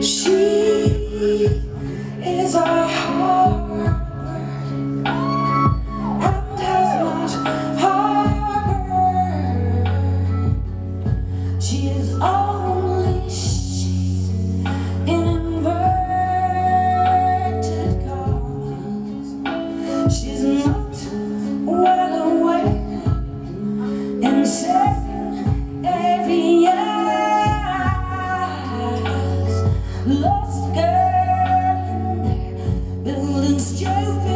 She is much harbor. She is all Stupid. joking.